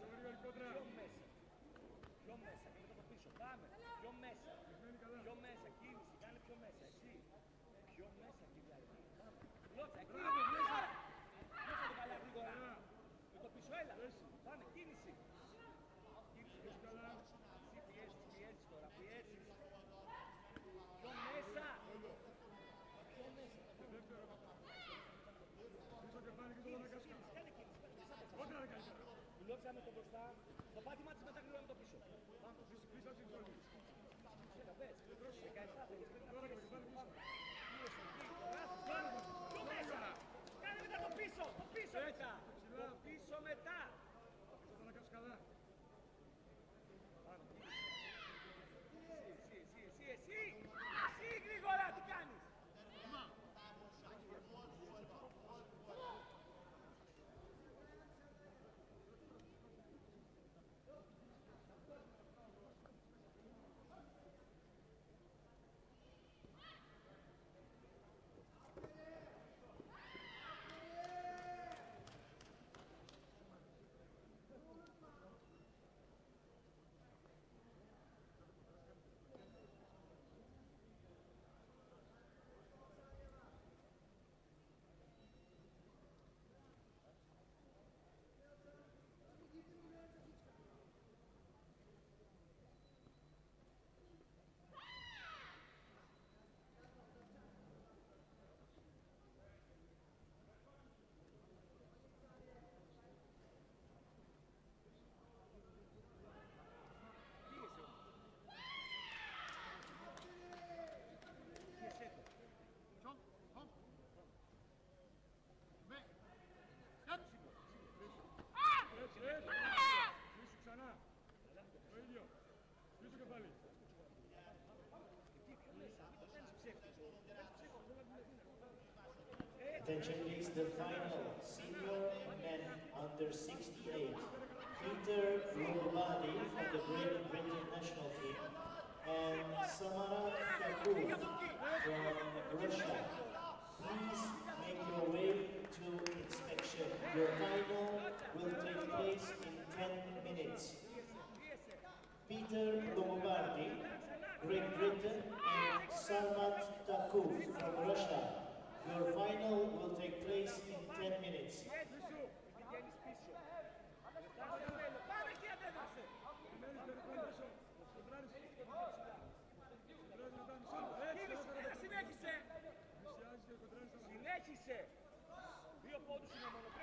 Πιο μέσα. Γρήγορη κόντρα. Πιο μέσα. Πιο μέσα. Και μετά το πίσω. Πάμε. Πιο μέσα. Μένει καλά. Πιο μέσα. Κίνηση. Κάνε πιο μέσα. Εσύ. Πιο μέσα Κυριακή. Πάμε. Γλώτσα. Δουλέψαμε το μπροστά. Το πάτημα της μετά το πίσω. Πάμε πίσω πίσω Πίσω. Πίσω. Πίσω. Πίσω. Πίσω. Κάνε μετά το πίσω, το πίσω! Attention please, the final senior men under 68. Peter Rubani from the Great Britain national team and Samara Kapoor from Russia. Please make your way to inspection. Your final will take place in 10 minutes. Peter Lomobardi, Great Britain, and Salmat Takuf from Russia. Your final will take place in 10 minutes. Πίσω. Πηγαίνεις πίσω. Φτάνει στο